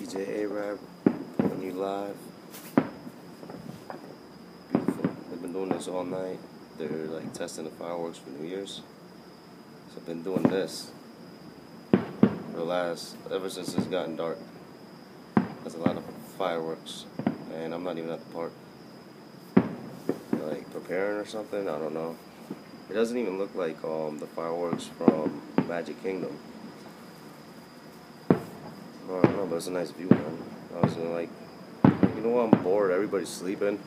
DJ Arab when you live. Beautiful. They've been doing this all night. They're like testing the fireworks for New Year's. So I've been doing this for the last ever since it's gotten dark. There's a lot of fireworks, and I'm not even at the park. Like preparing or something. I don't know. It doesn't even look like um the fireworks from Magic Kingdom. Oh, I don't know, but it's a nice view, man. I was gonna, like, you know what? I'm bored. Everybody's sleeping.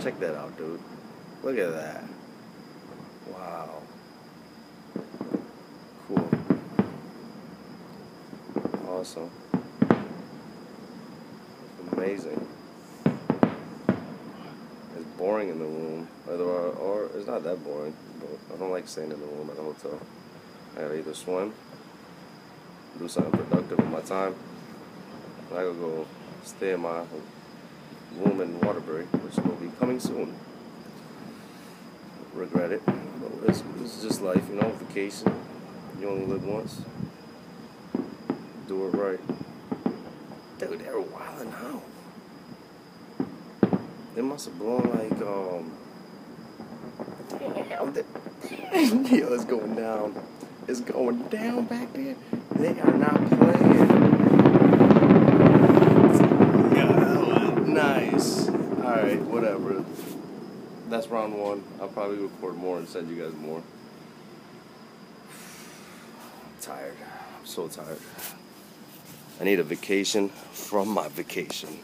Check that out, dude. Look at that. Wow. Cool. Awesome. Amazing. It's boring in the room, or, or it's not that boring. But I don't like staying in the room at a hotel. I gotta either swim do something productive with my time. I gotta go stay in my room in Waterbury, which will be coming soon. Regret it. But it's, it's just life, you know, vacation. You only live once. Do it right. Dude, they're wilding out. They must have blown like, um, they, yo, it's going down. It's going down back there. They are not playing. Yeah, nice. Alright, whatever. That's round one. I'll probably record more and send you guys more. I'm tired. I'm so tired. I need a vacation from my vacation.